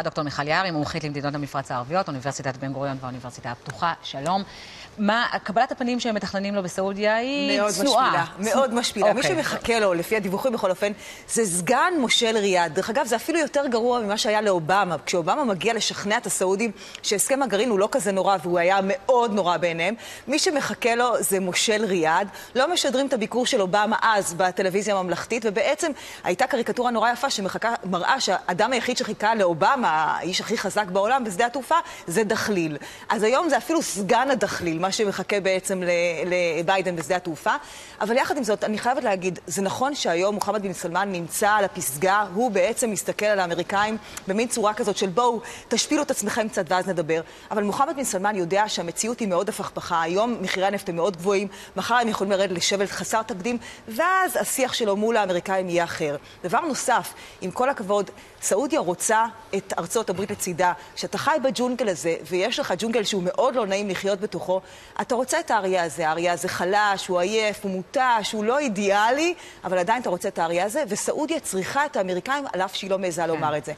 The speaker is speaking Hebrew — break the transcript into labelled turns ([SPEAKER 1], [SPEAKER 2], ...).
[SPEAKER 1] דוקטור מיכל יערי, מומחית למדינות המפרץ הערביות, אוניברסיטת בן גוריון והאוניברסיטה הפתוחה, שלום. מה, קבלת הפנים שהם מתכננים לו בסעודיה היא צנועה.
[SPEAKER 2] מאוד משפילה. מי שמחכה לו, לפי הדיווחים בכל אופן, זה סגן מושל ריאד. דרך אגב, זה אפילו יותר גרוע ממה שהיה לאובמה. כשאובמה מגיע לשכנע את הסעודים שהסכם הגרעין הוא לא כזה נורא, והוא היה מאוד נורא בעיניהם, מי שמחכה לו זה מושל ריאד. לא משדרים את הביקור של אובמה אז בטלוויזיה הממלכתית, ובעצם הייתה קריקטורה נורא יפה שמראה שהאדם היחיד שחיכה לאובמה, האיש הכי חזק בעולם בשדה התעופה, זה דחליל. אז היום זה אפילו סגן הדחליל, מה שמחכה בעצם לביידן בשדה התעופה. אבל יחד עם זאת, אני חייבת להגיד, זה נכון שהיום מוחמד בן סלמן נמצא על הפסגה, הוא בעצם מסתכל על האמריקאים במין צורה כזאת של בואו, תשפילו את עצמכם קצת ואז נדבר. אבל מוחמד בן סלמן יודע שהמציאות היא מאוד הפכפכה. היום מחירי הנפט הם מאוד גבוהים, מחר הם יכולים לרדת לשבל חסר תקדים, ואז השיח שלו מול האמריקאים יהיה אחר. דבר נוסף, עם כל הכבוד, סעודיה רוצה את ארצות הברית לצידה. כשאתה חי בג'ונגל הזה, ויש לך ג'ונגל שהוא מאוד לא נעים לחיות בתוכו, אתה רוצה את האריה הזה. האריה הזה חלש, הוא עייף, הוא מותש, הוא לא אידיאלי, אבל עדיין אתה רוצה את האריה הזה, וסעודיה צריכה את האמריקאים על אף שהיא לא מעיזה לומר את זה.